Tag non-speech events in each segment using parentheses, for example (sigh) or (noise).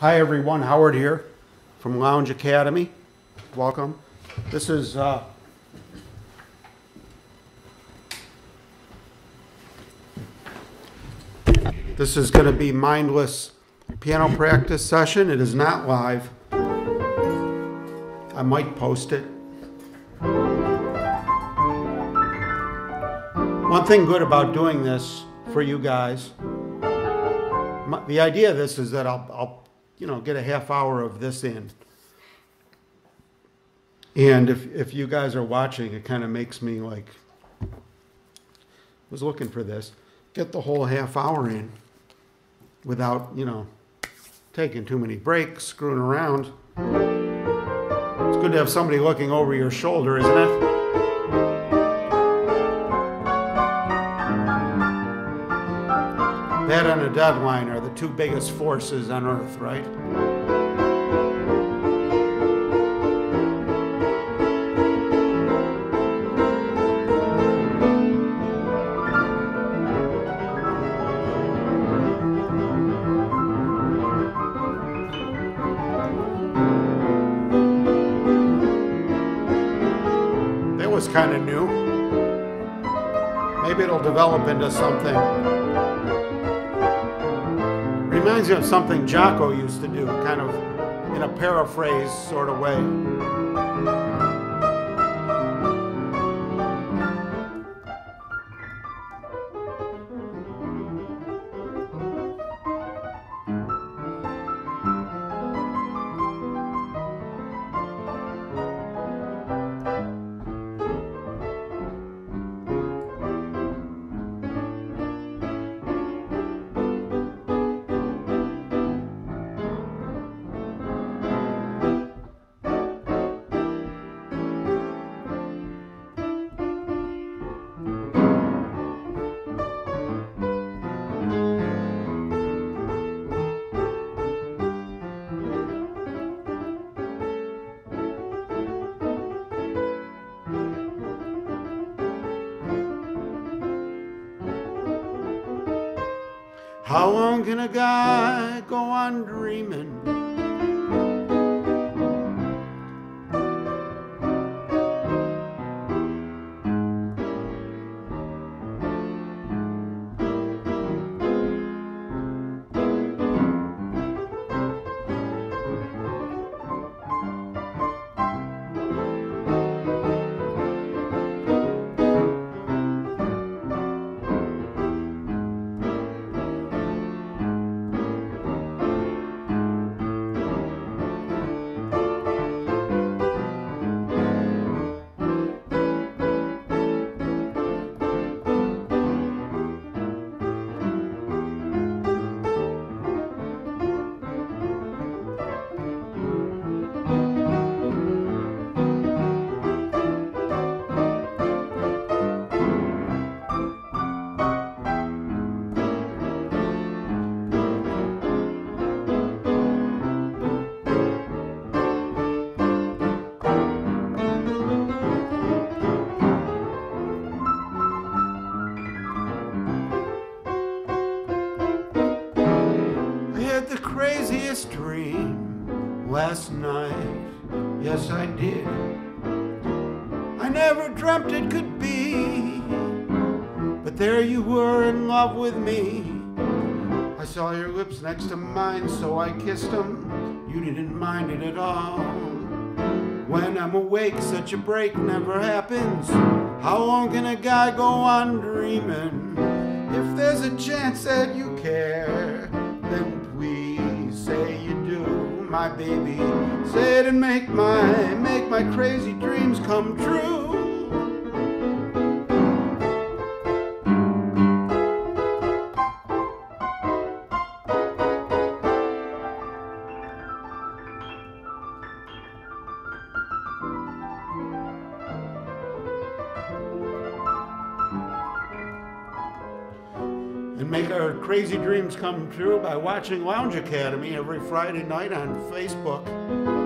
Hi, everyone. Howard here from Lounge Academy. Welcome. This is uh, this is going to be mindless piano practice session. It is not live. I might post it. One thing good about doing this for you guys, my, the idea of this is that I'll, I'll, you know, get a half hour of this in. And if, if you guys are watching, it kind of makes me like, was looking for this, get the whole half hour in without, you know, taking too many breaks, screwing around. It's good to have somebody looking over your shoulder, isn't it? That and a deadline are the two biggest forces on earth, right? Kind of new. Maybe it'll develop into something. Reminds me of something Jocko used to do, kind of in a paraphrase sort of way. How long can a guy go on dreaming? Lips next to mine, so I kissed them. You didn't mind it at all. When I'm awake, such a break never happens. How long can a guy go on dreaming? If there's a chance that you care, then please say you do, my baby. Say it and make my make my crazy dreams come true. And make our crazy dreams come true by watching Lounge Academy every Friday night on Facebook.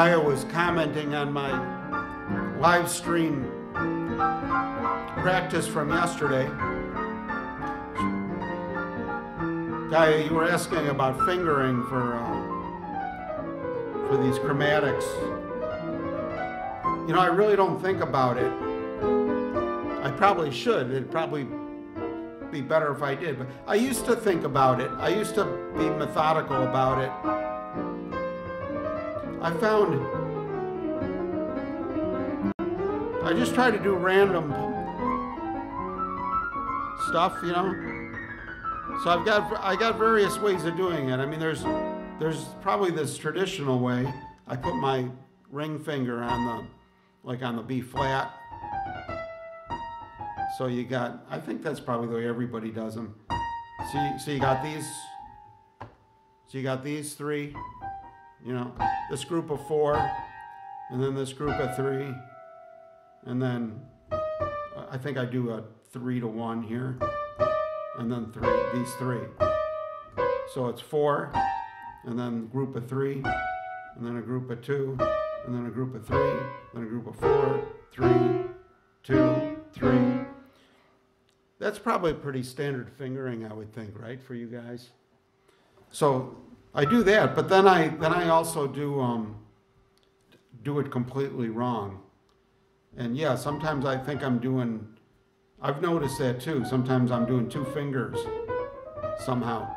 Gaia was commenting on my live stream practice from yesterday. Gaia, you were asking about fingering for uh, for these chromatics. You know, I really don't think about it. I probably should. It'd probably be better if I did. But I used to think about it. I used to be methodical about it. I found I just try to do random stuff, you know. So I've got I got various ways of doing it. I mean, there's there's probably this traditional way. I put my ring finger on the like on the B flat. So you got I think that's probably the way everybody does them. So you, so you got these. So you got these three. You know, this group of four, and then this group of three, and then I think I do a three to one here, and then three, these three. So it's four, and then group of three, and then a group of two, and then a group of three, then a group of four, three, two, three. That's probably pretty standard fingering, I would think, right, for you guys? So I do that, but then I then I also do um, do it completely wrong. And yeah, sometimes I think I'm doing I've noticed that too. Sometimes I'm doing two fingers somehow.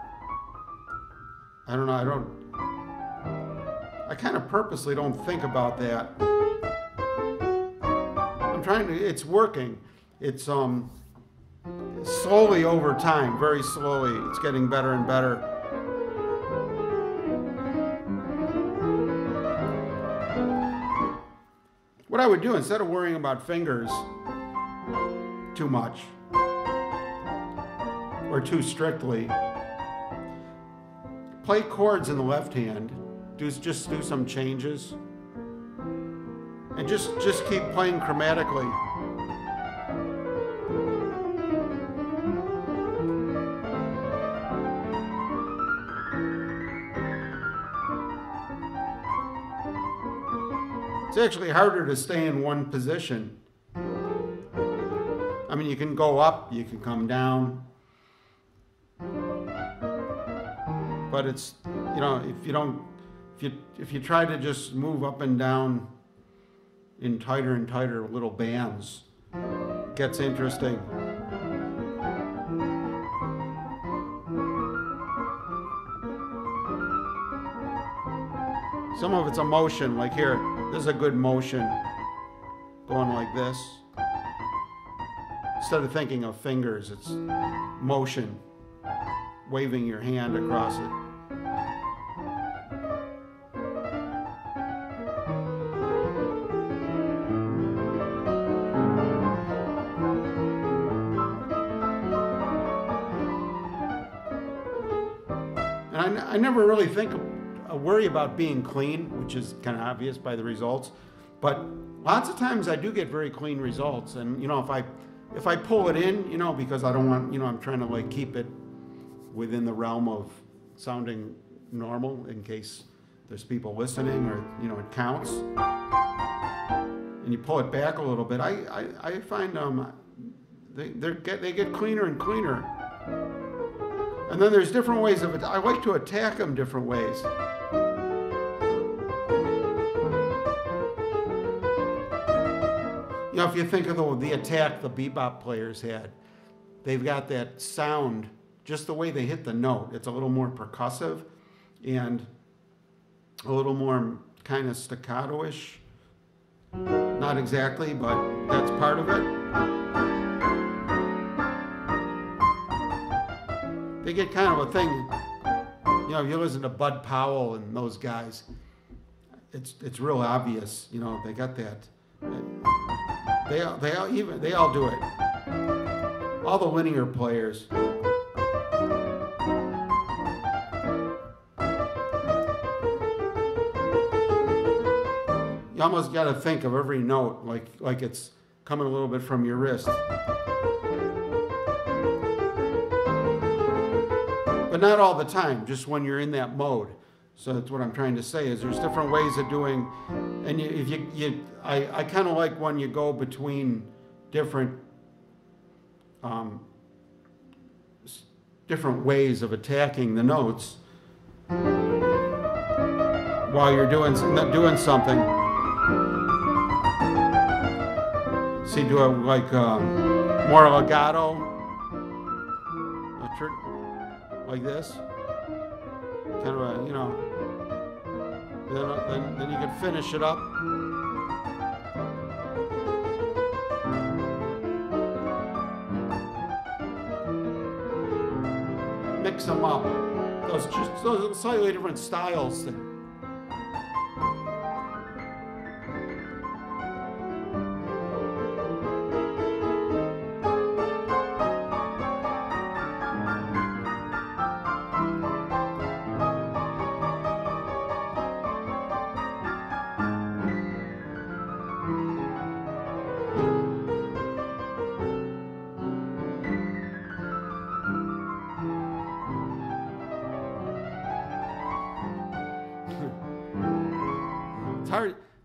I don't know. I don't. I kind of purposely don't think about that. I'm trying to. It's working. It's um slowly over time, very slowly. It's getting better and better. What I would do instead of worrying about fingers too much or too strictly. Play chords in the left hand. Do just do some changes. And just just keep playing chromatically. It's actually harder to stay in one position I mean, you can go up, you can come down. But it's, you know, if you don't, if you, if you try to just move up and down in tighter and tighter little bands, it gets interesting. Some of it's a motion, like here, this is a good motion going like this. Instead of thinking of fingers, it's motion, waving your hand across it. And I, never really think, worry about being clean, which is kind of obvious by the results. But lots of times I do get very clean results. And, you know, if I if I pull it in, you know, because I don't want, you know, I'm trying to like keep it within the realm of sounding normal in case there's people listening or, you know, it counts. And you pull it back a little bit. I, I, I find um, they, they get, they get cleaner and cleaner. And then there's different ways of it. I like to attack them different ways. You know, if you think of the, the attack the bebop players had, they've got that sound, just the way they hit the note. It's a little more percussive and a little more kind of staccato-ish. Not exactly, but that's part of it. They get kind of a thing, you know, if you listen to Bud Powell and those guys, it's, it's real obvious, you know, they got that. They all, they all even they all do it. All the linear players. You almost got to think of every note like like it's coming a little bit from your wrist. But not all the time, just when you're in that mode. So that's what I'm trying to say is there's different ways of doing, and you, if you, you I, I kind of like when you go between different um, different ways of attacking the notes while you're doing doing something. See, do a like uh, more legato, like this, kind of a you know. Then, uh, then, then you can finish it up. Mix them up. Those just those slightly different styles. That,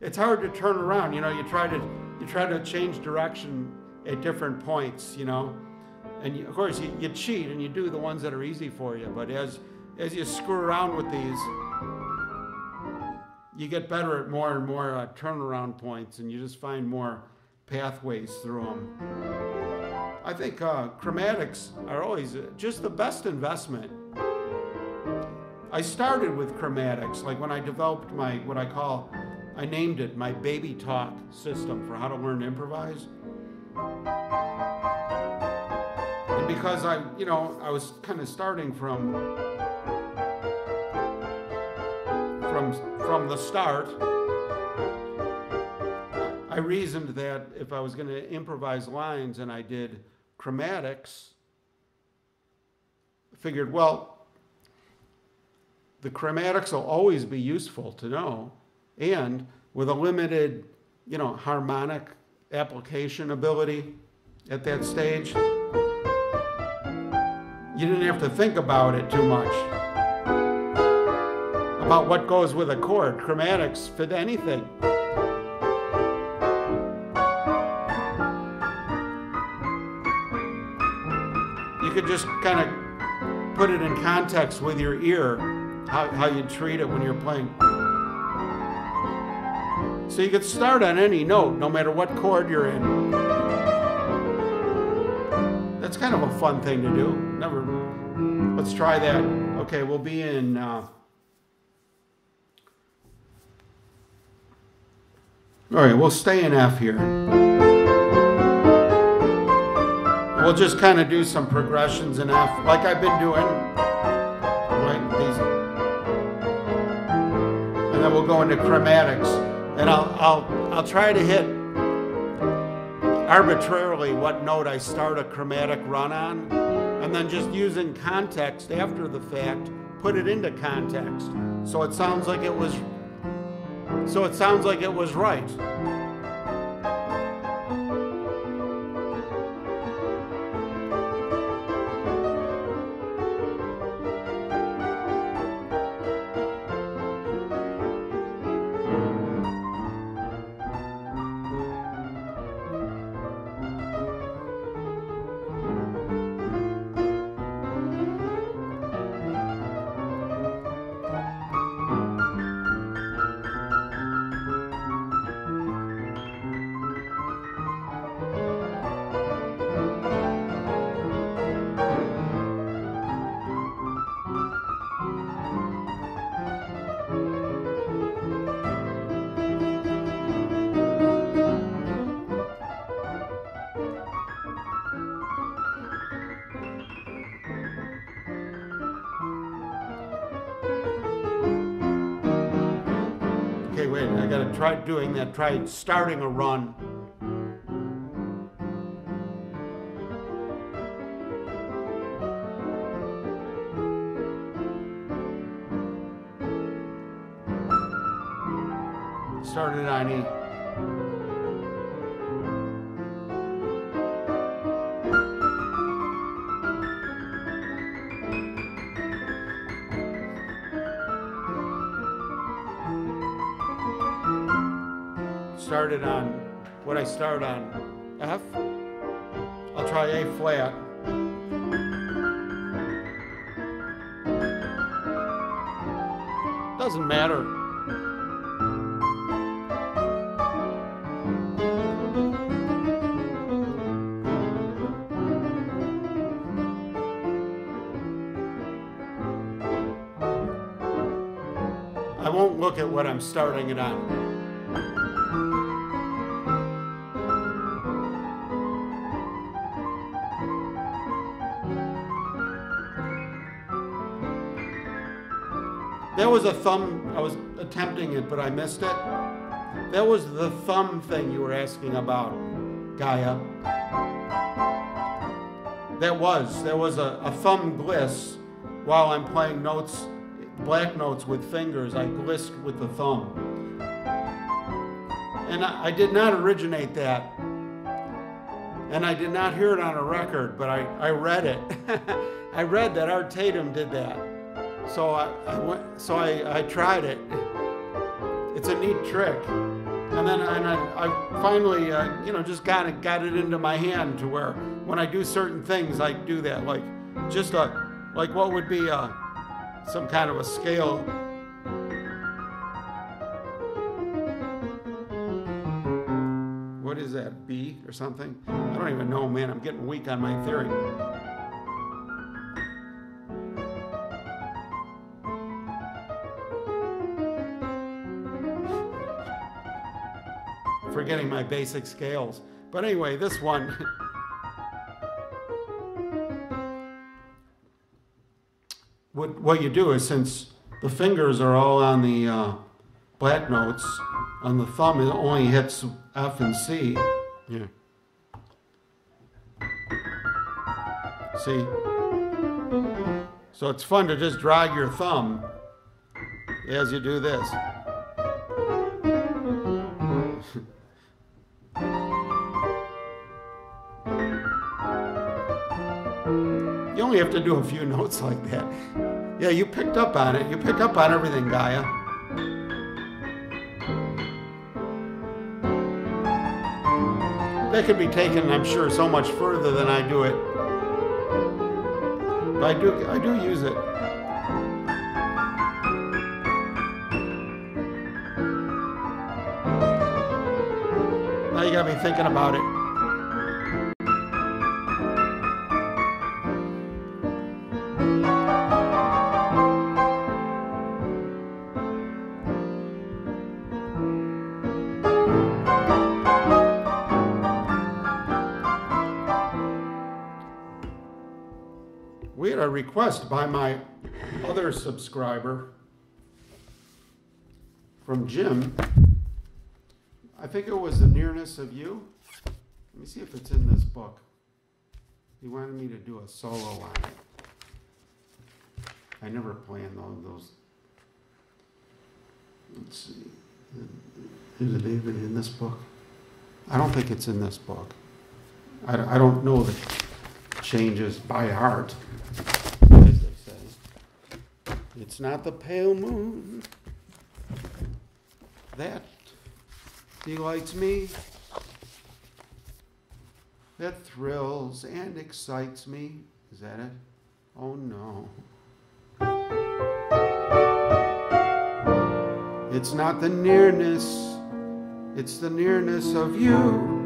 it's hard to turn around you know you try to you try to change direction at different points you know? And you, of course you, you cheat and you do the ones that are easy for you but as as you screw around with these you get better at more and more uh, turnaround points and you just find more pathways through them i think uh, chromatics are always uh, just the best investment. I started with chromatics, like when I developed my, what I call, I named it my baby talk system for how to learn to improvise. And because I, you know, I was kind of starting from, from, from the start, I reasoned that if I was going to improvise lines and I did chromatics, figured, well, the chromatics will always be useful to know. And with a limited, you know, harmonic application ability at that stage, you didn't have to think about it too much. About what goes with a chord. Chromatics fit anything. You could just kind of put it in context with your ear how, how you treat it when you're playing. So you could start on any note, no matter what chord you're in. That's kind of a fun thing to do. Never. Let's try that. Okay, we'll be in. Uh, all right, we'll stay in F here. We'll just kind of do some progressions in F, like I've been doing. Right, these and then we'll go into chromatics. And I'll, I'll, I'll try to hit arbitrarily what note I start a chromatic run on, and then just using context after the fact, put it into context. So it sounds like it was, so it sounds like it was right. Okay, wait, I gotta try doing that. Try starting a run. Started on E. started on what I start on F. I'll try A flat. Doesn't matter. I won't look at what I'm starting it on. That was a thumb, I was attempting it, but I missed it. That was the thumb thing you were asking about, Gaia. That was, there was a, a thumb gliss while I'm playing notes, black notes with fingers. I glissed with the thumb. And I, I did not originate that. And I did not hear it on a record, but I, I read it. (laughs) I read that Art Tatum did that. So I, I went, so I, I tried it. It's a neat trick. And then and I, I finally, uh, you know, just got it, got it into my hand to where when I do certain things, I do that. Like just a, like what would be a, some kind of a scale. What is that, B or something? I don't even know, man. I'm getting weak on my theory. Forgetting my basic scales. But anyway, this one. (laughs) what, what you do is since the fingers are all on the uh, black notes, on the thumb it only hits F and C. Yeah. See? So it's fun to just drag your thumb as you do this. Only have to do a few (laughs) notes like that. Yeah, you picked up on it. You pick up on everything, Gaia. That could be taken, I'm sure, so much further than I do it. But I do, I do use it. Now you got me thinking about it. Request by my other subscriber from Jim. I think it was the nearness of you. Let me see if it's in this book. He wanted me to do a solo on it. I never planned on those. Let's see. Is it even in this book? I don't think it's in this book. I, I don't know the changes by heart. It's not the pale moon that delights me, that thrills and excites me. Is that it? Oh no. It's not the nearness, it's the nearness of you.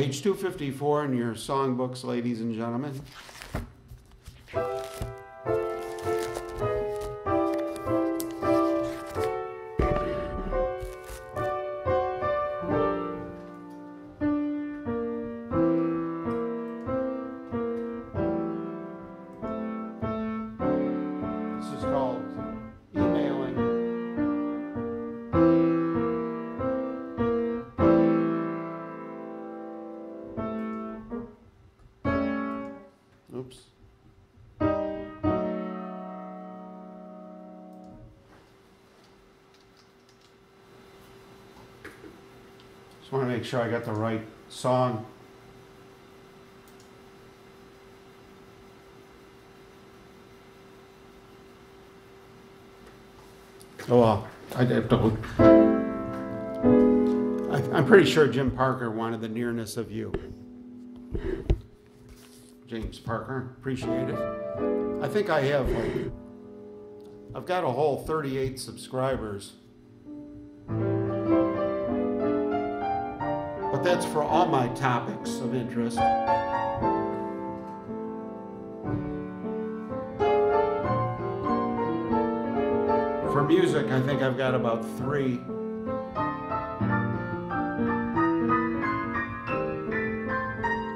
Page 254 in your songbooks, ladies and gentlemen. sure I got the right song. Oh, I have to look. I'm pretty sure Jim Parker wanted the nearness of you. James Parker, appreciate it. I think I have like, I've got a whole 38 subscribers. But that's for all my topics of interest. For music, I think I've got about three.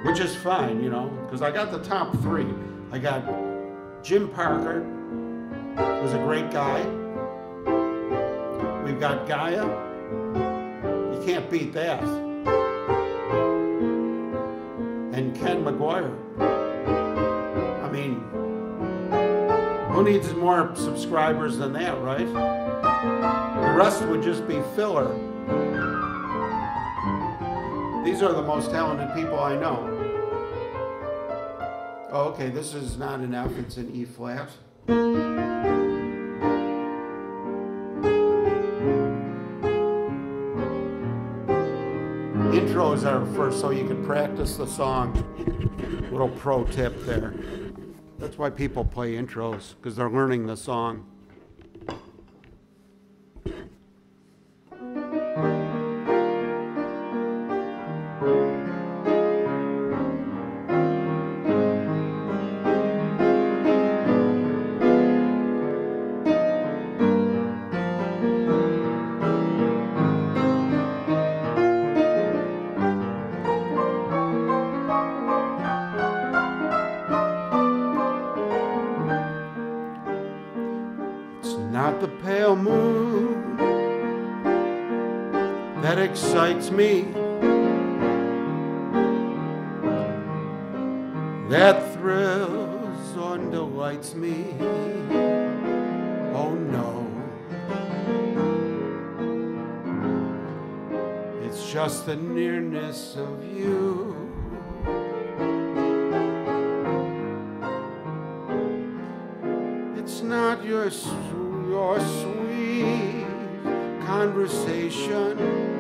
Which is fine, you know, because I got the top three. I got Jim Parker, who's a great guy. We've got Gaia. You can't beat that. And Ken McGuire. I mean, who needs more subscribers than that, right? The rest would just be filler. These are the most talented people I know. Oh, okay, this is not an F, it's an E flat. Intros are first so you can practice the song. Little pro tip there. That's why people play intros, because they're learning the song. Me. That thrills or delights me. Oh no. It's just the nearness of you. It's not your your sweet conversation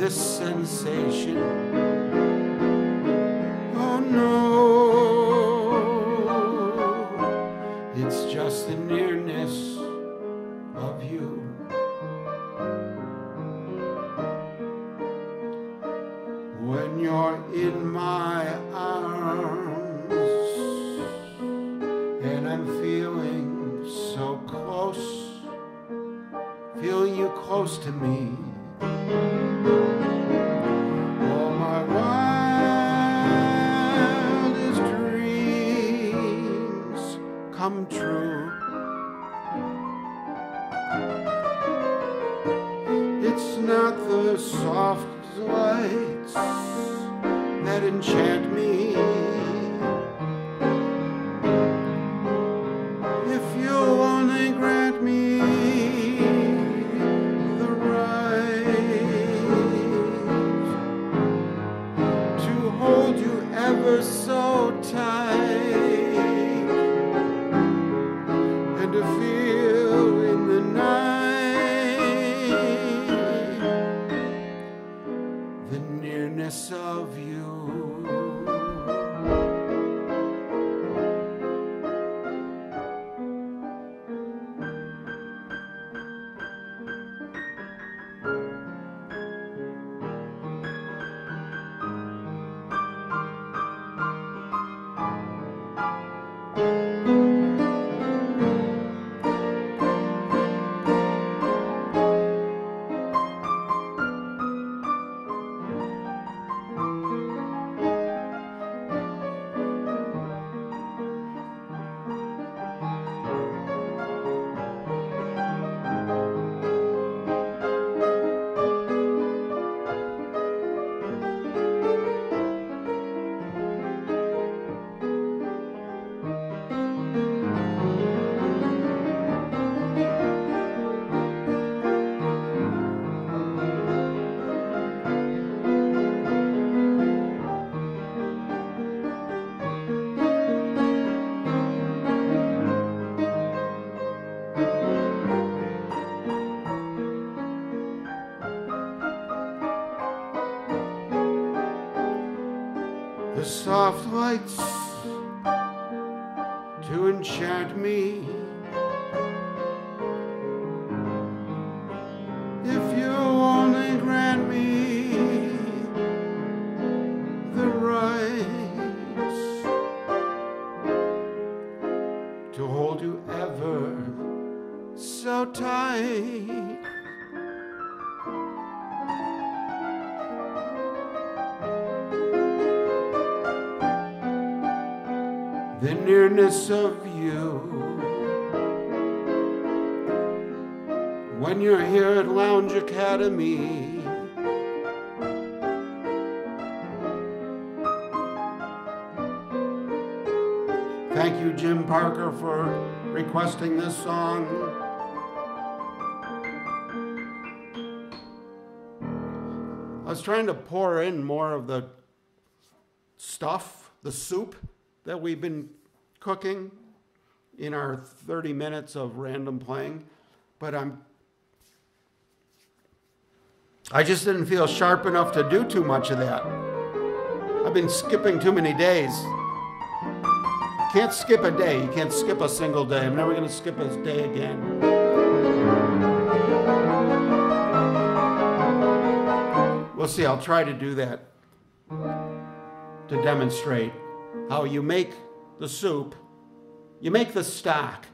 this sensation. Of you. When you're here at Lounge Academy, Thank you, Jim Parker, for requesting this song. I was trying to pour in more of the stuff, the soup that we've been cooking in our 30 minutes of random playing, but I'm I just didn't feel sharp enough to do too much of that. I've been skipping too many days. Can't skip a day. You can't skip a single day. I'm never going to skip a day again. We'll see. I'll try to do that to demonstrate how you make the soup, you make the stock,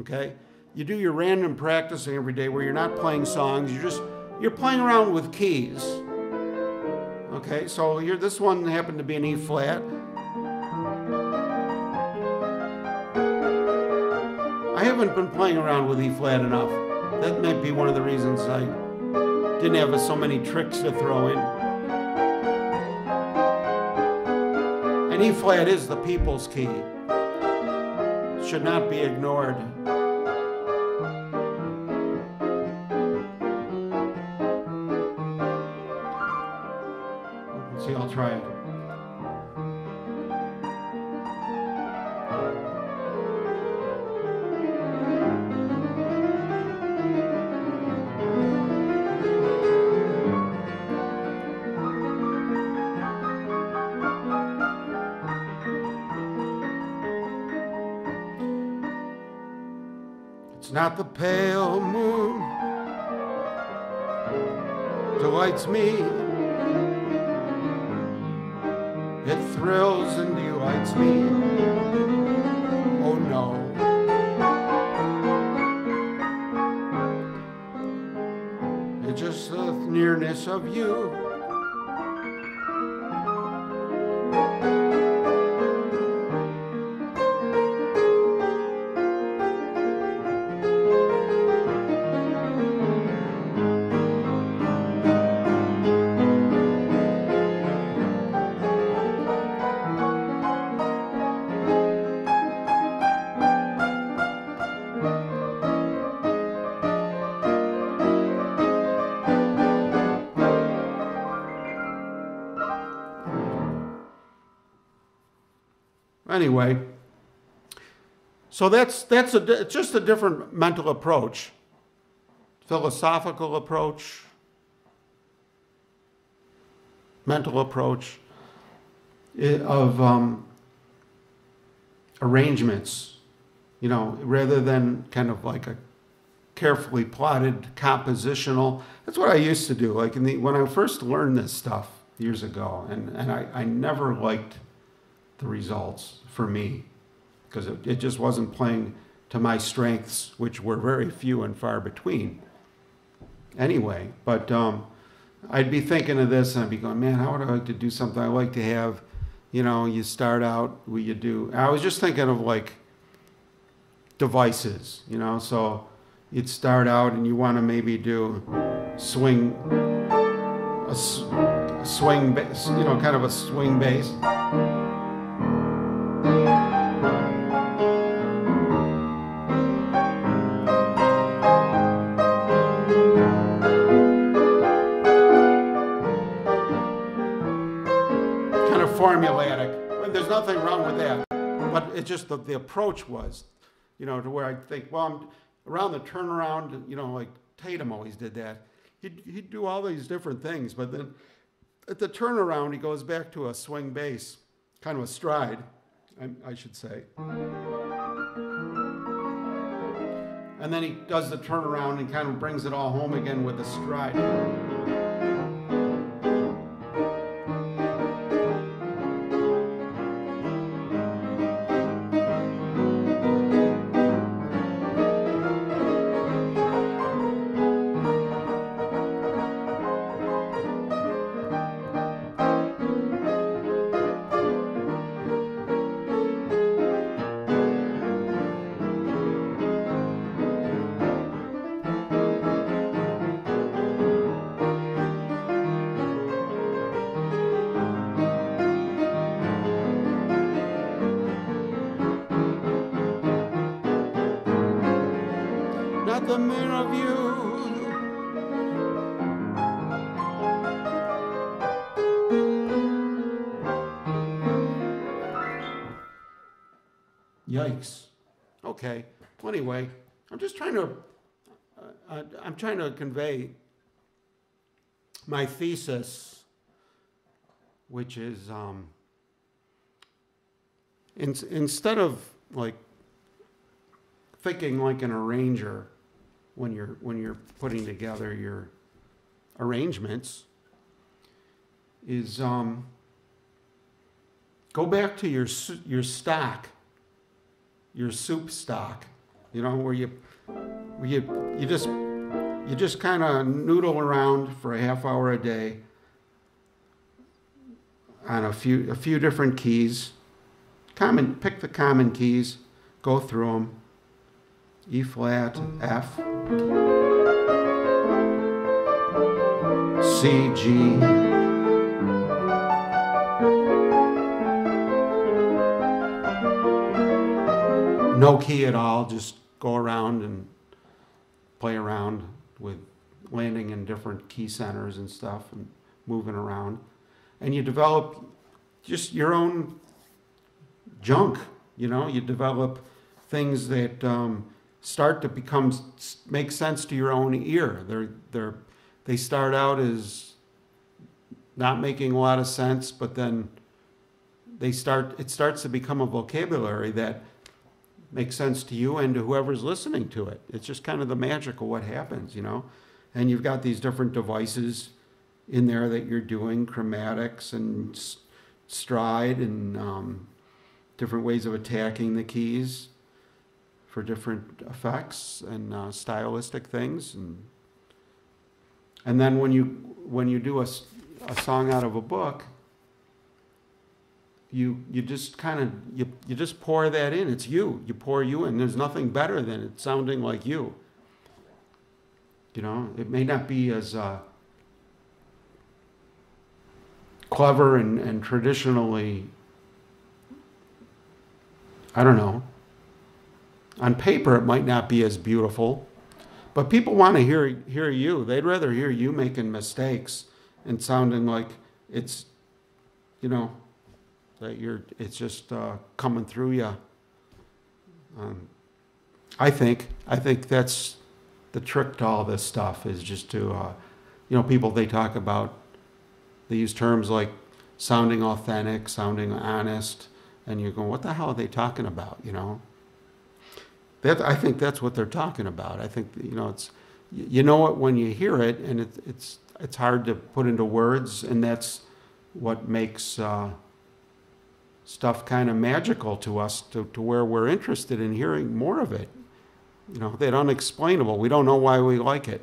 okay? You do your random practicing every day where you're not playing songs, you're just you're playing around with keys. Okay, so here this one happened to be an E flat. I haven't been playing around with E flat enough. That might be one of the reasons I didn't have so many tricks to throw in. E flat is the people's key. should not be ignored. The pale moon delights me. It thrills and delights me. Oh no. It's just the nearness of you. Anyway, so that's that's a just a different mental approach, philosophical approach, mental approach eh, of um, arrangements, you know, rather than kind of like a carefully plotted compositional. That's what I used to do. Like in the when I first learned this stuff years ago, and and I, I never liked the results for me because it, it just wasn't playing to my strengths, which were very few and far between. Anyway, but um, I'd be thinking of this and I'd be going, man, how would I like to do something? I like to have, you know, you start out, what you do. I was just thinking of like devices, you know, so you'd start out and you want to maybe do swing, a, a swing, you know, kind of a swing bass. Just the, the approach was, you know, to where I think, well, I'm around the turnaround, you know, like Tatum always did that. He'd, he'd do all these different things, but then at the turnaround, he goes back to a swing bass. kind of a stride, I, I should say. And then he does the turnaround and kind of brings it all home again with a stride. The of you. Yikes. Okay. Well, anyway, I'm just trying to, uh, uh, I'm trying to convey my thesis, which is um, in, instead of like thinking like an arranger when you're when you're putting together your arrangements is um, go back to your your stock, your soup stock, you know, where you where you you just you just kind of noodle around for a half hour a day on a few a few different keys. Common pick the common keys, go through them E flat, F, C, G, no key at all, just go around and play around with landing in different key centers and stuff and moving around. And you develop just your own junk, you know, you develop things that um, start to become make sense to your own ear. They're they're they start out as not making a lot of sense, but then they start it starts to become a vocabulary that makes sense to you and to whoever's listening to it. It's just kind of the magic of what happens, you know. And you've got these different devices in there that you're doing, chromatics and stride and um, different ways of attacking the keys for different effects and uh, stylistic things. And and then when you when you do a, a song out of a book you you just kind of you, you just pour that in. It's you. You pour you in. There's nothing better than it sounding like you. You know it may not be as uh, clever and, and traditionally i don't know on paper, it might not be as beautiful, but people want to hear, hear you. They'd rather hear you making mistakes and sounding like it's, you know, that you're, it's just uh, coming through you. Um, I think, I think that's the trick to all this stuff is just to, uh, you know, people they talk about, they use terms like sounding authentic, sounding honest, and you're going, what the hell are they talking about, you know? That, I think that's what they're talking about. I think, you know, it's, you know it when you hear it, and it, it's, it's hard to put into words, and that's what makes uh, stuff kind of magical to us to, to where we're interested in hearing more of it. You know, that unexplainable. We don't know why we like it.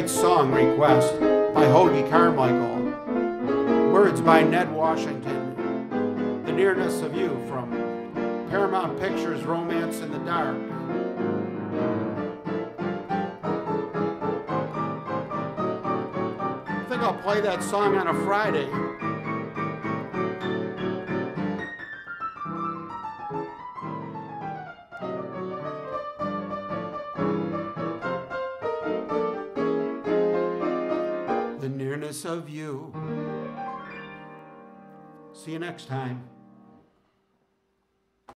Great song request by Hoagy Carmichael. Words by Ned Washington. The Nearness of You from Paramount Pictures' Romance in the Dark. I think I'll play that song on a Friday. See you next time.